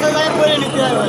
রাস্তা যায় করে নিতে হবে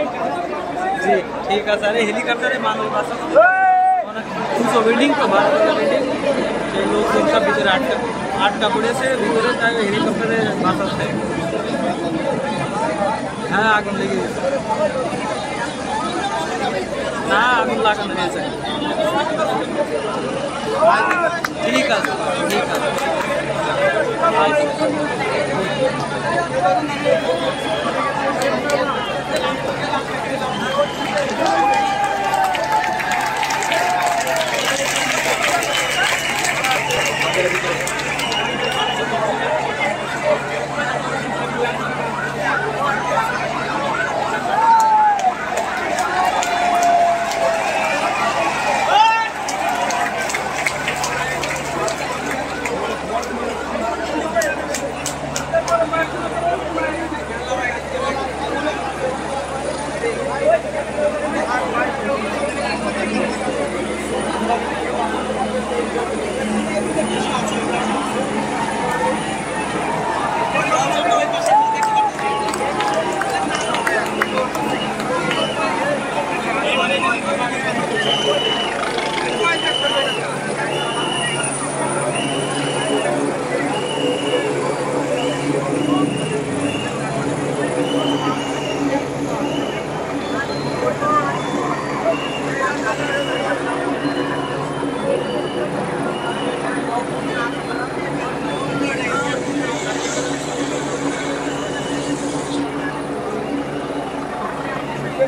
जी, ठीक है, सर हिली करते रहे मानो वेल्डिंग तो भारत वेल्डिंग ते लोक तुमच्या भितर आटका से भितरच आहे हेलिकॉप्टर भासत आहे हा आगून लगे ना आगून लागण द्यायचं आहे ठीक आहे ठीक आहे Thank you.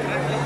Gracias.